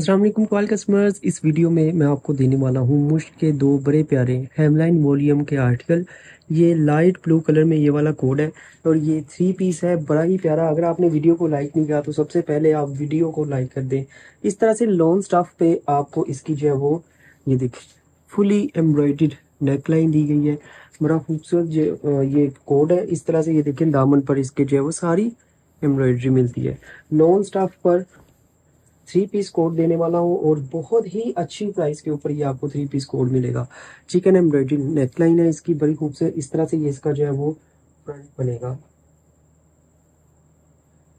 Aslam call customers. इस video में मैं आपको देने वाला हूँ मुश्क के दो बड़े प्यारे हेमलाइन वॉल्यूम के आर्टिकल। ये लाइट ब्लू कलर में ये वाला कोड है और ये थ्री पीस है। बड़ा ही प्यारा। अगर आपने वीडियो को लाइक नहीं किया तो सबसे पहले आप वीडियो को लाइक कर दें। इस तरह से लॉन्ग स्टाफ पे आपको इसकी जो है वो, ये देखें फुली एम्ब्रॉयड नेकलाइन दी गई है। बड़ा खूबसूरत ये कोड है। इस तरह से ये देखें दामन पर इसके जो है वो सारी एम्ब्रॉयडरी मिलती है। नॉन स्टाफ पर थ्री पीस कोड देने वाला हूँ और बहुत ही अच्छी प्राइस के ऊपर ये आपको थ्री पीस कोड मिलेगा। चिकन एम्ब्रॉयडरी नेकलाइन है इसकी, बड़ी खूबसूरत इस तरह से ये इसका जो है वो फ्रंट बनेगा।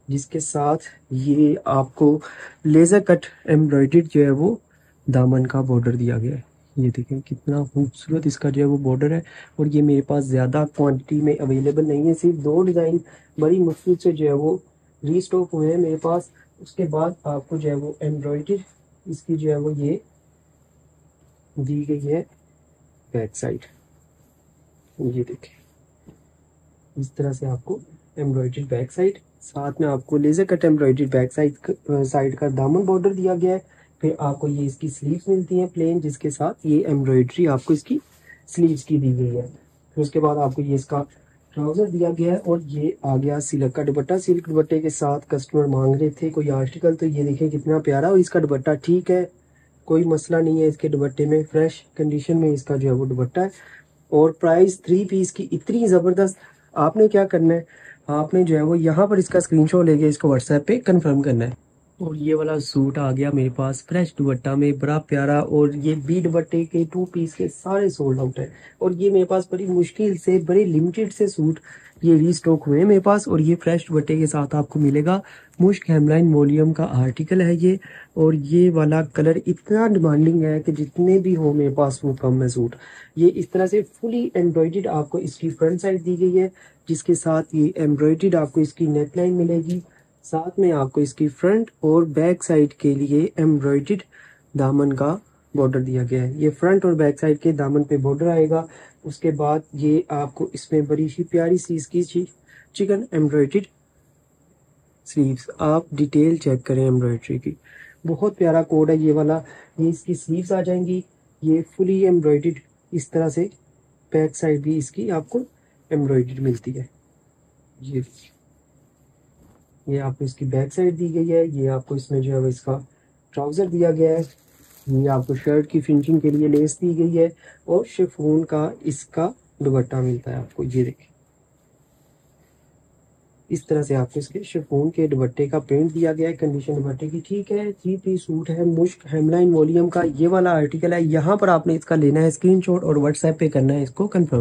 जिसके साथ ये आपको लेजर कट एम्ब्रॉयडरी जो है वो दामन का बॉर्डर दिया गया है। ये देखें कितना खूबसूरत इसका जो है वो बॉर्डर है और ये मेरे पास ज़्यादा क्वांटिटी में अवेलेबल नहीं है, सिर्फ़ दो डिज़ाइन बड़ी मुश्किल से जो है वो रीस्टॉक हुए हैं मेरे पास। उसके बाद आपको जो है वो एम्ब्रॉयडरी इसकी जो है वो ये दी गई है बैक साइड ये देखें इस तरह से आपको एम्ब्रॉयडरी बैक साइड साथ में आपको laser cut embroidery back side side का दामन बॉर्डर दिया गया है। फिर आपको ये इसकी स्लीव्स मिलती हैं प्लेन जिसके साथ ये एम्ब्रॉयडरी आपको इसकी स्लीव्स की दी गई है। फिर उसके बाद आपको ये इसका ट्राउज़र दिया गया है और ये आ गया सिल्क का दुपट्टा। सिल्क दुपट्टे के साथ कस्टमर मांग रहे थे कोई आर्टिकल तो ये देखें कितना प्यारा और इसका दुपट्टा ठीक है। कोई मसला नहीं है इसके दुपट्टे में। फ्रेश कंडीशन में इसका जो है वो दुपट्टा है। और प्राइस थ्री पीस की इतनी ज़बरदस्त आपने क्या करना है? आपने जो है वो यहाँ पर इसका स्क्रीनशॉट लेके इसको व्हाट्सएप पे कंफर्म करना है। और ये वाला सूट आ गया मेरे पास फ्रेश दुपट्टा में, बड़ा प्यारा और ये बी दुपट्टे के टू पीस के सारे सोल्ड आउट है। और ये मेरे पास बड़ी मुश्किल से, बड़े लिमिटेड से सूट ये रीस्टॉक हुए हैं मेरे पास और ये फ्रेश दुपट्टे के साथ आपको मिलेगा। मुश्क हेमलाइन वॉल्यूम का आर्टिकल है ये और ये वाला कलर इतना डिमांडिंग है कि जितने भी हो मेरे पास वो कम है सूट। ये इस तरह से फुली एम्ब्रॉयड आपको इसकी फ्रंट साइड दी गई है, जिसके साथ ये एम्ब्रॉयड आपको इसकी नेकलाइन मिलेगी। साथ में आपको इसकी फ्रंट और बैक साइड के लिए एम्ब्रॉयड दामन का बॉर्डर दिया गया है। ये फ्रंट और बैक साइड के दामन पे बॉर्डर आएगा। उसके बाद ये आपको इसमें बड़ी ही प्यारी सी इसकी चिकन एम्ब्रॉयड स्लीव्स आप डिटेल चेक करें एम्ब्रॉयडरी की। बहुत प्यारा कोड है ये वाला। ये इसकी स्लीव्स आ जाएँगी। ये फुली एम्ब्रॉयड इस तरह से बैक साइड भी इसकी आपको एम्ब्रॉयड मिलती है। ये ये आपको इसकी बैक साइड दी गई है, ये आपको इसमें जो है इसका ट्राउज़र दिया गया है। ये आपको शर्ट की फिनिशिंग के लिए लेस दी गई है और शिफोन का इसका दुपट्टा मिलता है आपको, ये देखें। इस तरह से आपको इसके शिफोन के दुपट्टे का प्रिंट दिया गया है कंडीशन दुपट्टे की, ठीक है। थ्री पी सूट है, मुश्क हेमलाइन वॉल्यूम का ये वाला आर्टिकल है, यहाँ पर आपने इसका लेना है स्क्रीनशॉट और व्हाट्सएप पे करना है, इसको कंफर्म